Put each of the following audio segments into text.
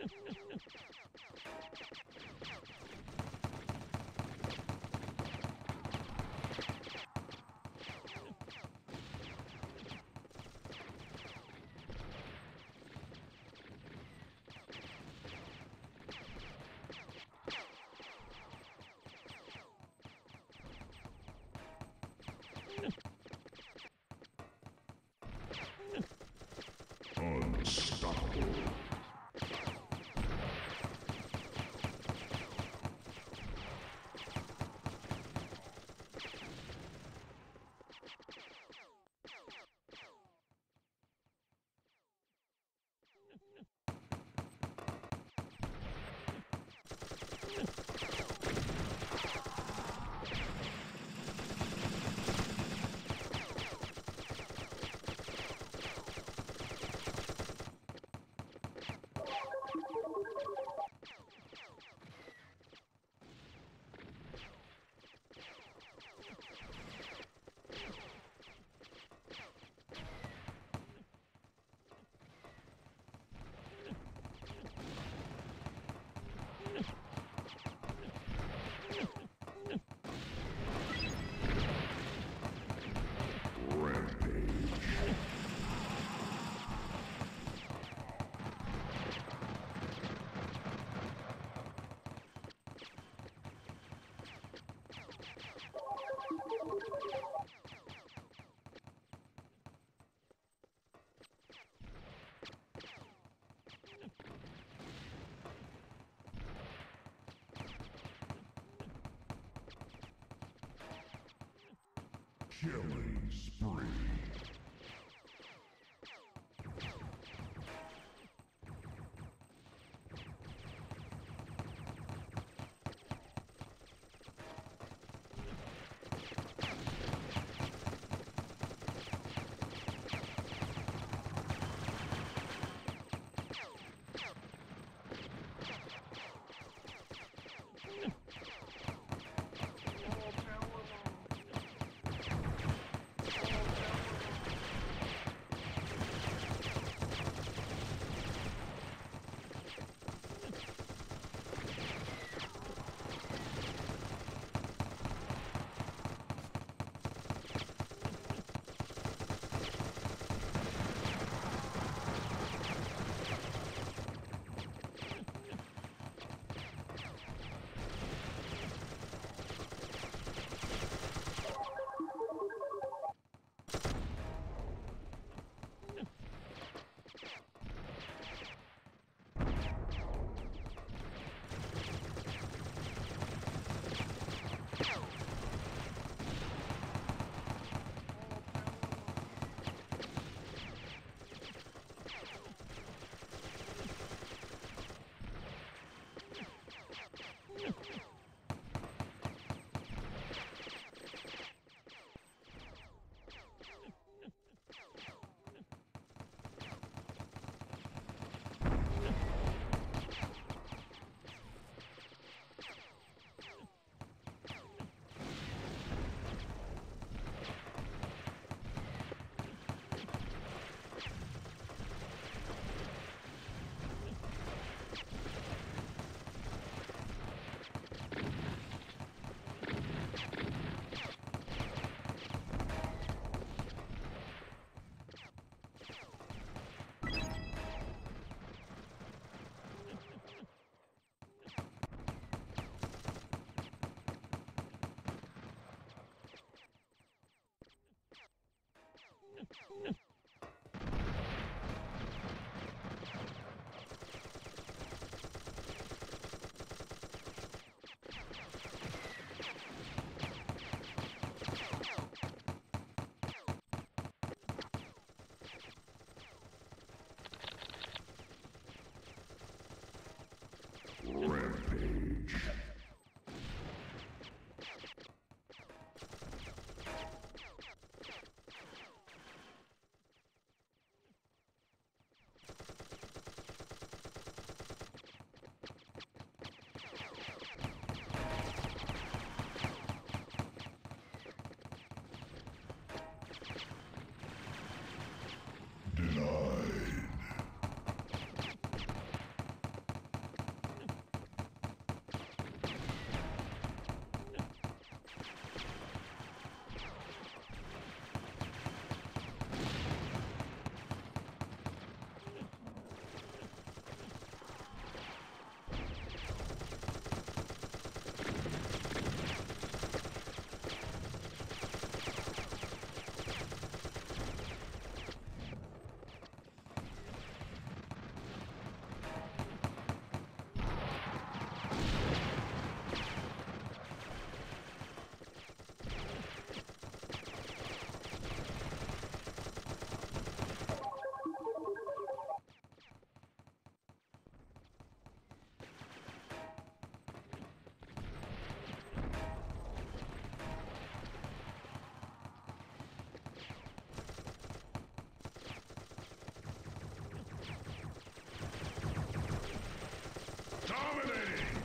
Ha ha ha ha! Killing spree. Ha ha ha! Dominating!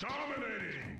Dominating!